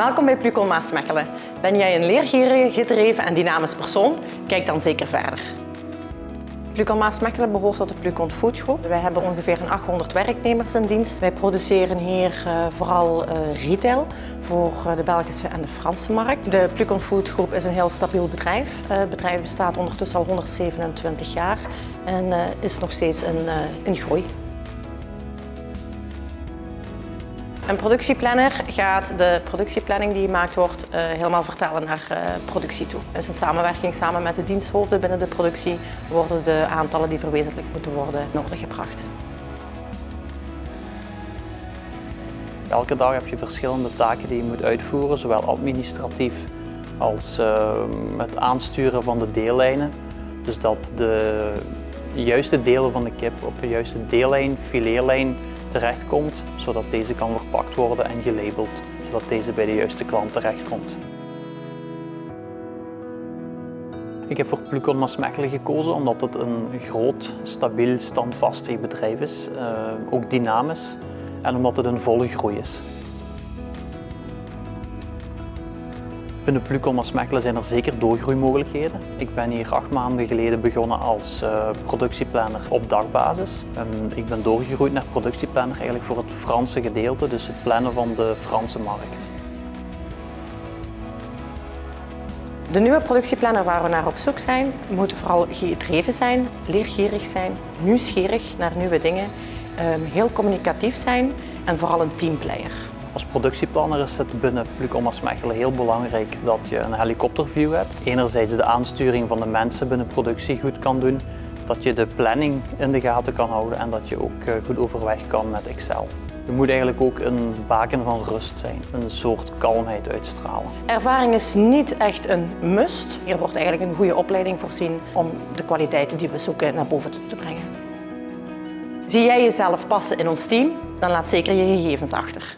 Welkom bij Plucon Maasmechelen. Ben jij een leergierige, gedreven en dynamisch persoon? Kijk dan zeker verder. Plucon Maasmechelen behoort tot de Plucon Food Group. Wij hebben ongeveer een 800 werknemers in dienst. Wij produceren hier uh, vooral uh, retail voor uh, de Belgische en de Franse markt. De Plucon Food Group is een heel stabiel bedrijf. het bedrijf bestaat ondertussen al 127 jaar en is nog steeds in, in groei. Een productieplanner gaat de productieplanning die gemaakt wordt uh, helemaal vertalen naar uh, productie toe. Dus in samenwerking samen met de diensthoofden binnen de productie worden de aantallen die verwezenlijkt moeten worden in orde gebracht. Elke dag heb je verschillende taken die je moet uitvoeren, zowel administratief als uh, het aansturen van de deellijnen. Dus dat de juiste delen van de kip op de juiste deellijn, fileerlijn terechtkomt, zodat deze kan verpakt worden en gelabeld, zodat deze bij de juiste klant terechtkomt. Ik heb voor Plucon Maasmechelen gekozen omdat het een groot, stabiel, standvastig bedrijf is, uh, ook dynamisch en omdat het een volle groei is. Binnen Plucom Maasmechelen zijn er zeker doorgroeimogelijkheden. Ik ben hier acht maanden geleden begonnen als uh, productieplanner op dagbasis. En ik ben doorgegroeid naar productieplanner eigenlijk voor het Franse gedeelte, dus het plannen van de Franse markt. De nieuwe productieplanner waar we naar op zoek zijn, moet vooral gedreven zijn, leergierig zijn, nieuwsgierig naar nieuwe dingen, heel communicatief zijn en vooral een teamplayer. Als productieplanner is het binnen Plucom Mechelen heel belangrijk dat je een helikopterview hebt. Enerzijds de aansturing van de mensen binnen productie goed kan doen, dat je de planning in de gaten kan houden en dat je ook eh, goed overweg kan met Excel. Je moet eigenlijk ook een baken van rust zijn, een soort kalmheid uitstralen. Ervaring is niet echt een must. Hier wordt eigenlijk een goede opleiding voorzien om de kwaliteiten die we zoeken naar boven te brengen. Zie jij jezelf passen in ons team? Dan laat zeker je gegevens achter.